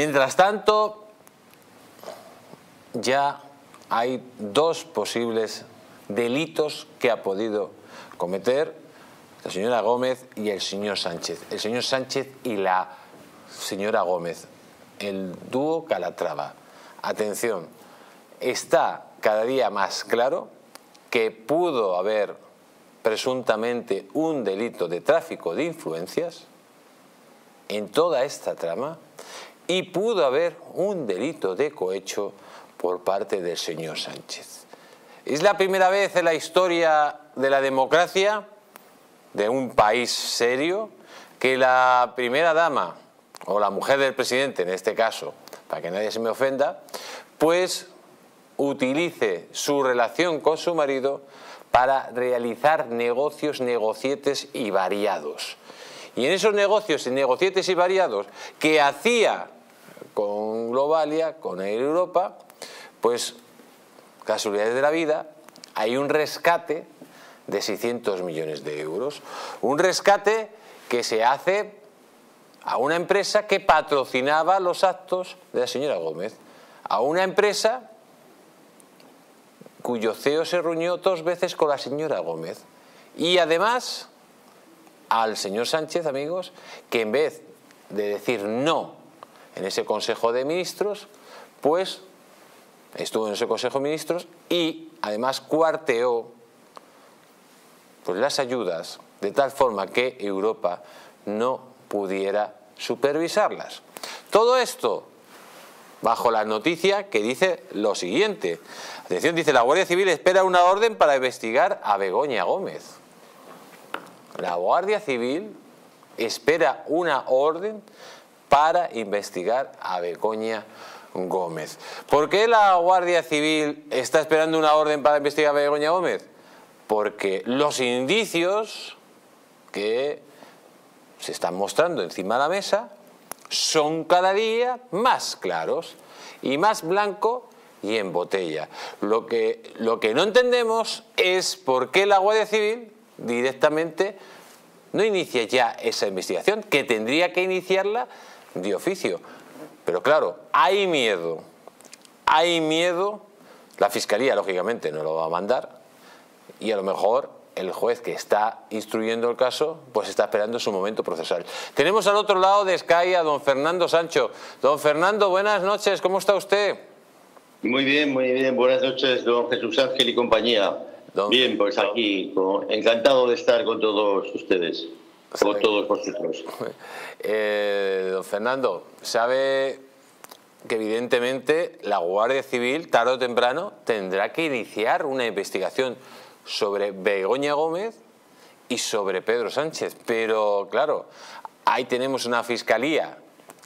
Mientras tanto, ya hay dos posibles delitos que ha podido cometer la señora Gómez y el señor Sánchez. El señor Sánchez y la señora Gómez. El dúo Calatrava. Atención, está cada día más claro que pudo haber presuntamente un delito de tráfico de influencias en toda esta trama y pudo haber un delito de cohecho por parte del señor Sánchez. Es la primera vez en la historia de la democracia de un país serio que la primera dama o la mujer del presidente, en este caso, para que nadie se me ofenda, pues utilice su relación con su marido para realizar negocios, negocietes y variados. Y en esos negocios y negocietes y variados que hacía con Globalia, con Europa, pues casualidades de la vida, hay un rescate de 600 millones de euros. Un rescate que se hace a una empresa que patrocinaba los actos de la señora Gómez. A una empresa cuyo CEO se reunió dos veces con la señora Gómez. Y además al señor Sánchez, amigos, que en vez de decir no en ese Consejo de Ministros, pues estuvo en ese Consejo de Ministros y además cuarteó pues, las ayudas de tal forma que Europa no pudiera supervisarlas. Todo esto bajo la noticia que dice lo siguiente. Atención, dice, la Guardia Civil espera una orden para investigar a Begoña Gómez. La Guardia Civil espera una orden para investigar a Begoña Gómez. ¿Por qué la Guardia Civil está esperando una orden para investigar a Begoña Gómez? Porque los indicios que se están mostrando encima de la mesa son cada día más claros y más blanco y en botella. Lo que, lo que no entendemos es por qué la Guardia Civil directamente no inicia ya esa investigación, que tendría que iniciarla de oficio. Pero claro, hay miedo, hay miedo, la Fiscalía lógicamente no lo va a mandar y a lo mejor el juez que está instruyendo el caso pues está esperando su momento procesal. Tenemos al otro lado de Sky a don Fernando Sancho. Don Fernando, buenas noches, ¿cómo está usted? Muy bien, muy bien, buenas noches, don Jesús Ángel y compañía. Bien, pues aquí, encantado de estar con todos ustedes, con todos vosotros. Eh, don Fernando, ¿sabe que evidentemente la Guardia Civil, tarde o temprano, tendrá que iniciar una investigación sobre Begoña Gómez y sobre Pedro Sánchez? Pero claro, ahí tenemos una fiscalía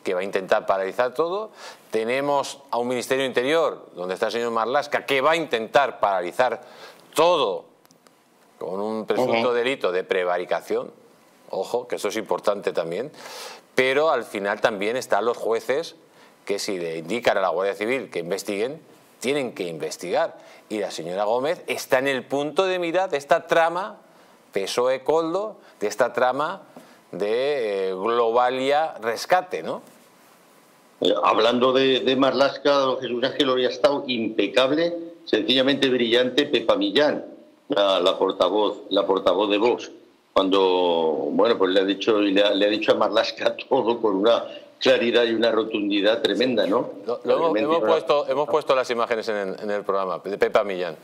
que va a intentar paralizar todo. Tenemos a un Ministerio Interior, donde está el señor Marlasca, que va a intentar paralizar todo con un presunto delito de prevaricación, ojo, que eso es importante también, pero al final también están los jueces que si le indican a la Guardia Civil que investiguen, tienen que investigar. Y la señora Gómez está en el punto de mira de esta trama PSOE-Coldo, de esta trama de eh, Globalia Rescate, ¿no? Hablando de, de Marlasca, Jesús Ángel había estado impecable sencillamente brillante Pepa Millán, la, portavoz, la portavoz de Vox, cuando bueno pues le ha dicho le ha, dicho a Marlaska todo con una claridad y una rotundidad tremenda, ¿no? hemos, puesto, hemos puesto las imágenes en, el programa de Pepa Millán.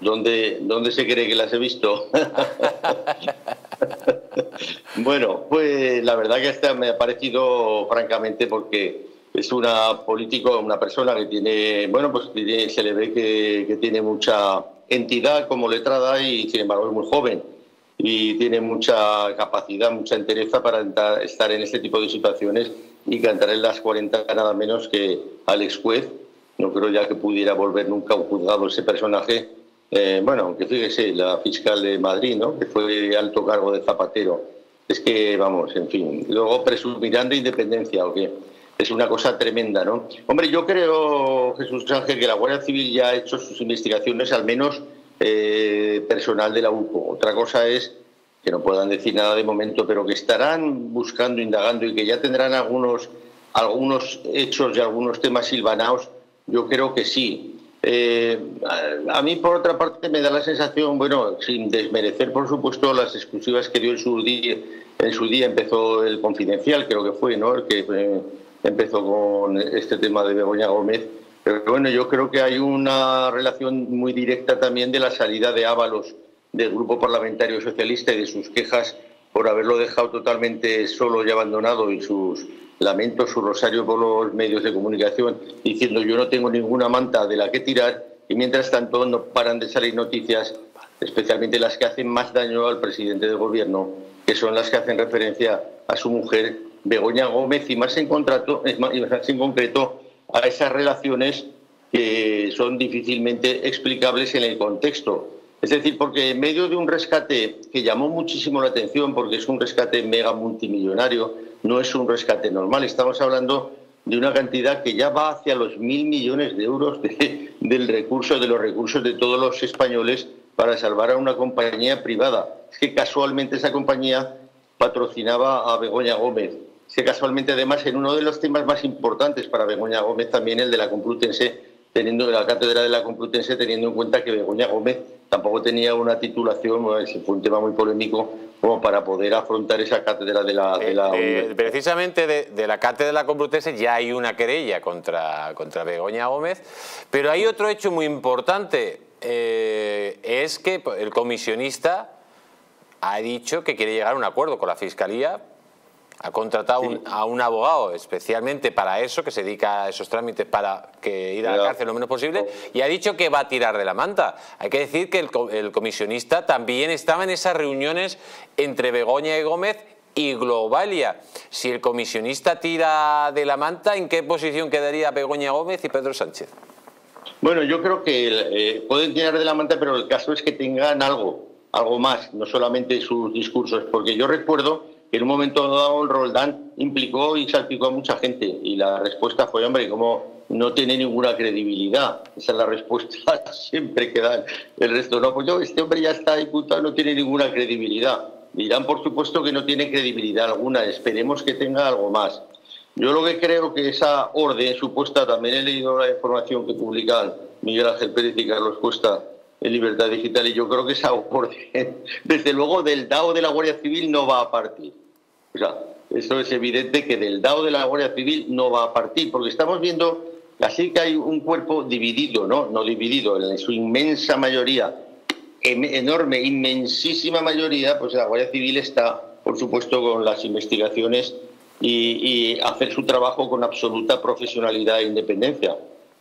¿Dónde, ¿Dónde se cree que las he visto? bueno, pues la verdad que esta me ha parecido, francamente, porque es una político, una persona que tiene, bueno, pues se le ve que, tiene mucha entidad como letrada y sin embargo es muy joven y tiene mucha capacidad, mucha entereza para estar en este tipo de situaciones y cantar en las 40 nada menos que Alex Juez. No creo ya que pudiera volver nunca un juzgado ese personaje. Eh, bueno, aunque fíjese, la fiscal de Madrid, ¿no? que fue alto cargo de Zapatero. Es que, vamos, en fin. Luego presumirán de independencia o qué es una cosa tremenda, ¿no? Hombre, yo creo, Jesús Ángel, que la Guardia Civil ya ha hecho sus investigaciones, al menos eh, personal de la UPO. Otra cosa es que no puedan decir nada de momento, pero que estarán buscando, indagando y que ya tendrán algunos algunos hechos y algunos temas silvanaos, yo creo que sí. Eh, a mí, por otra parte, me da la sensación, bueno, sin desmerecer, por supuesto, las exclusivas que dio en su día, en su día empezó el Confidencial, creo que fue, ¿no? El que eh, empezó con este tema de Begoña Gómez. Pero bueno, yo creo que hay una relación muy directa también de la salida de Ábalos del Grupo Parlamentario Socialista y de sus quejas por haberlo dejado totalmente solo y abandonado y sus lamento su rosario por los medios de comunicación diciendo yo no tengo ninguna manta de la que tirar y mientras tanto no paran de salir noticias, especialmente las que hacen más daño al presidente del gobierno, que son las que hacen referencia a su mujer Begoña Gómez y más en, contrato, más en concreto a esas relaciones que son difícilmente explicables en el contexto. Es decir, porque en medio de un rescate que llamó muchísimo la atención, porque es un rescate mega multimillonario, no es un rescate normal. Estamos hablando de una cantidad que ya va hacia los mil millones de euros de, del recurso, de los recursos de todos los españoles para salvar a una compañía privada. Es que casualmente esa compañía patrocinaba a Begoña Gómez. Que casualmente además en uno de los temas más importantes para Begoña Gómez también el de la Complutense, teniendo la cátedra de la Complutense, teniendo en cuenta que Begoña Gómez tampoco tenía una titulación, fue un tema muy polémico, como para poder afrontar esa cátedra de la, de la eh, Precisamente de, la cátedra de la Complutense ya hay una querella contra, contra Begoña Gómez, pero hay otro hecho muy importante, eh, es que el comisionista ha dicho que quiere llegar a un acuerdo con la Fiscalía ha contratado a un abogado especialmente para eso, que se dedica a esos trámites para que ir a la cárcel lo menos posible, y ha dicho que va a tirar de la manta. Hay que decir que el, comisionista también estaba en esas reuniones entre Begoña y Gómez y Globalia. Si el comisionista tira de la manta, ¿en qué posición quedaría Begoña Gómez y Pedro Sánchez? Bueno, yo creo que eh, pueden tirar de la manta, pero el caso es que tengan algo, algo más, no solamente sus discursos, porque yo recuerdo que en un momento dado Roldán implicó y salpicó a mucha gente y la respuesta fue, hombre, como no tiene ninguna credibilidad. Esa es la respuesta siempre que dan. El resto no, pues yo, este hombre ya está diputado, no tiene ninguna credibilidad. Dirán, por supuesto, que no tiene credibilidad alguna. Esperemos que tenga algo más. Yo lo que creo que esa orden supuesta, también he leído la información que publican Miguel Ángel Pérez y Carlos Cuesta en Libertad Digital y yo creo que esa orden, desde luego del DAO de la Guardia Civil no va a partir. O sea, eso es evidente que del DAO de la Guardia Civil no va a partir, porque estamos viendo así que hay un cuerpo dividido, ¿no? No dividido, en su inmensa mayoría, enorme, inmensísima mayoría, pues la Guardia Civil está, por supuesto, con las investigaciones y, y hacer su trabajo con absoluta profesionalidad e independencia.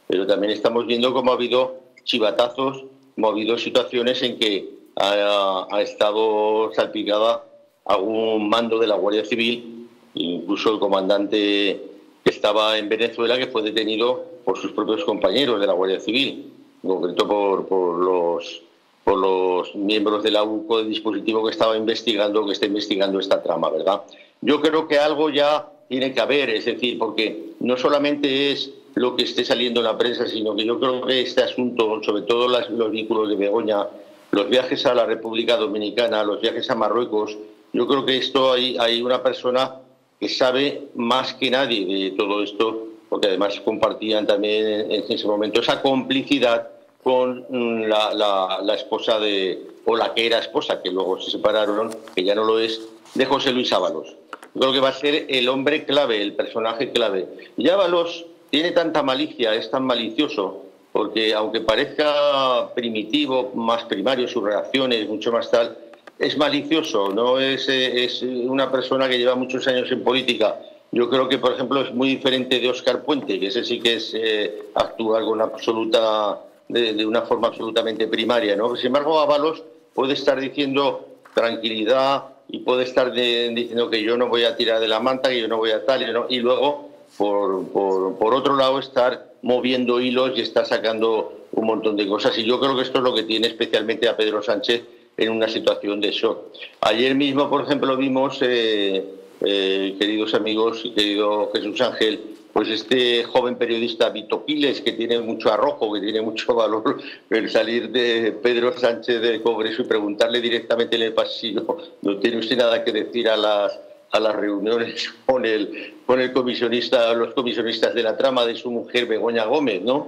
Pero también estamos viendo cómo ha habido chivatazos, ha habido situaciones en que ha, estado salpicada algún mando de la Guardia Civil, incluso el comandante que estaba en Venezuela, que fue detenido por sus propios compañeros de la Guardia Civil, en concreto por, los por los miembros de la UCO dispositivo que estaba investigando, que está investigando esta trama, ¿verdad? Yo creo que algo ya tiene que haber, es decir, porque no solamente es lo que esté saliendo en la prensa, sino que yo creo que este asunto, sobre todo los vínculos de Begoña, los viajes a la República Dominicana, los viajes a Marruecos, yo creo que esto hay, una persona que sabe más que nadie de todo esto, porque además compartían también en, ese momento esa complicidad con mm, la, esposa de, o la que era esposa, que luego se separaron, que ya no lo es, de José Luis Ábalos. Creo que va a ser el hombre clave, el personaje clave. Y Ábalos tiene tanta malicia, es tan malicioso, porque aunque parezca primitivo, más primario, sus reacciones, mucho más tal, es malicioso, no es, eh, una persona que lleva muchos años en política. Yo creo que, por ejemplo, es muy diferente de Óscar Puente, que ese sí que es eh, actuar con absoluta, de, una forma absolutamente primaria. ¿no? Sin embargo, Ábalos puede estar diciendo tranquilidad y puede estar diciendo que yo no voy a tirar de la manta, que yo no voy a tal, y luego, por, otro lado, estar moviendo hilos y estar sacando un montón de cosas. Y yo creo que esto es lo que tiene especialmente a Pedro Sánchez en una situación de shock. Ayer mismo, por ejemplo, vimos, eh, eh, queridos amigos y querido Jesús Ángel, pues este joven periodista Vito Quiles, que tiene mucho arrojo, que tiene mucho valor, el salir de Pedro Sánchez del Congreso y preguntarle directamente en el pasillo, no tiene usted nada que decir a las a las reuniones con el, con el comisionista, los comisionistas de la trama de su mujer Begoña Gómez, ¿no?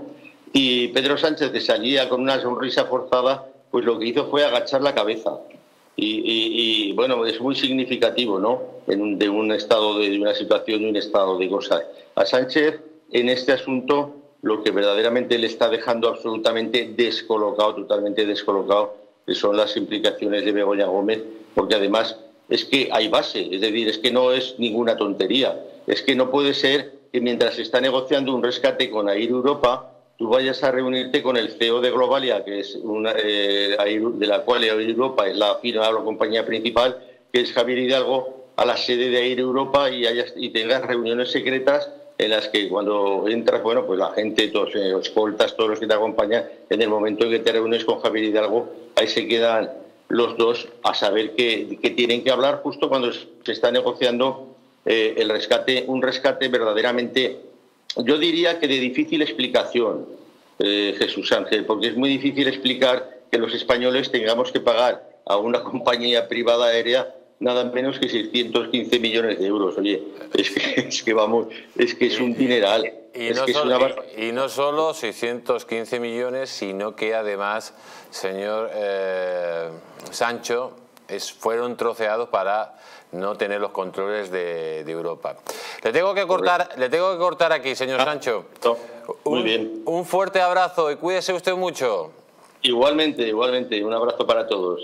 Y Pedro Sánchez, que salía con una sonrisa forzada, pues lo que hizo fue agachar la cabeza. Y, bueno, es muy significativo, ¿no? En de un estado, de, de una situación y un estado de cosas. A Sánchez, en este asunto, lo que verdaderamente le está dejando absolutamente descolocado, totalmente descolocado, son las implicaciones de Begoña Gómez, porque además es que hay base, es decir, es que no es ninguna tontería, es que no puede ser que mientras se está negociando un rescate con Air Europa, tú vayas a reunirte con el CEO de Globalia, que es una, eh, de la cual Air Europa es la firma, la compañía principal, que es Javier Hidalgo, a la sede de Air Europa y, tengas reuniones secretas en las que cuando entras, bueno, pues la gente, todos los eh, escoltas, todos los que te acompañan, en el momento en que te reúnes con Javier Hidalgo, ahí se quedan los dos a saber que, tienen que hablar justo cuando se está negociando eh, el rescate, un rescate verdaderamente, yo diría que de difícil explicación, eh, Jesús Ángel, porque es muy difícil explicar que los españoles tengamos que pagar a una compañía privada aérea nada menos que 615 millones de euros. Oye, es que, es que vamos, es que es un dineral. Y, no, solo, 615 millones, sino que además, señor eh, Sancho, es, fueron troceados para no tener los controles de, Europa. Le tengo que cortar, le tengo que cortar aquí, señor ah, Sancho. Muy bien. Un fuerte abrazo y cuídese usted mucho. Igualmente, igualmente. Un abrazo para todos.